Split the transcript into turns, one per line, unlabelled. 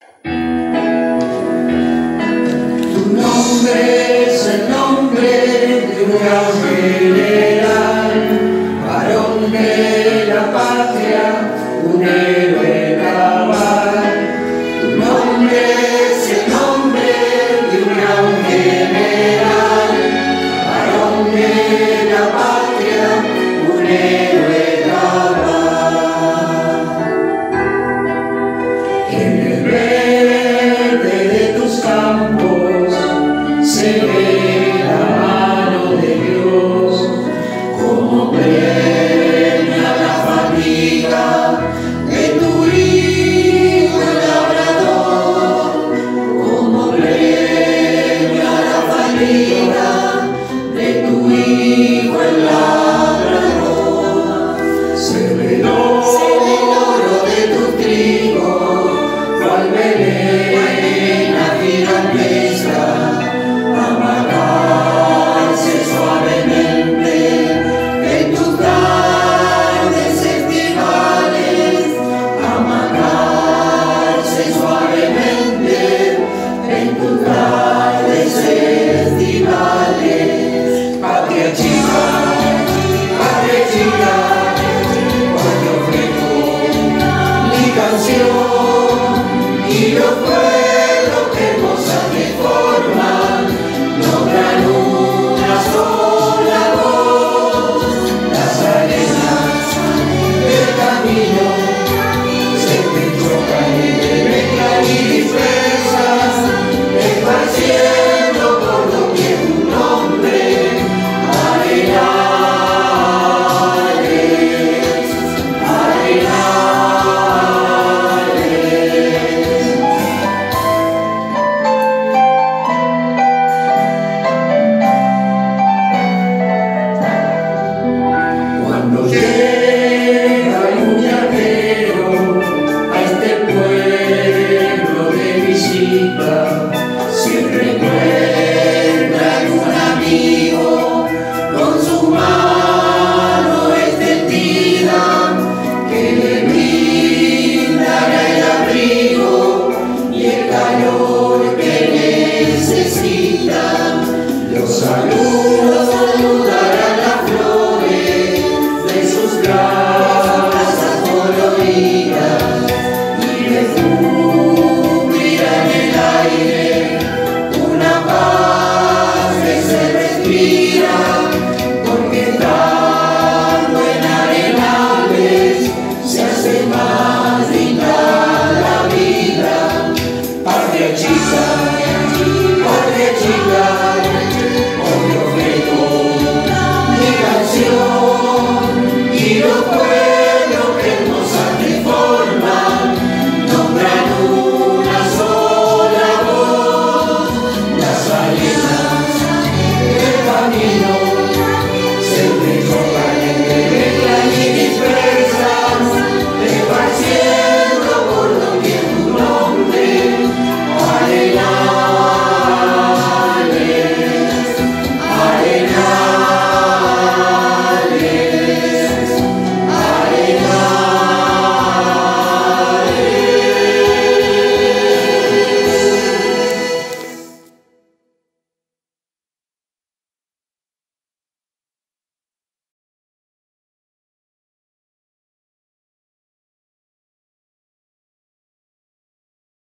Tu nombre es el nombre de un gran Siempre encuentra algún amigo con su mano extendida que le brindará el abrigo y el calor que necesita. Los alumnos saludarán las flores de sus brazos.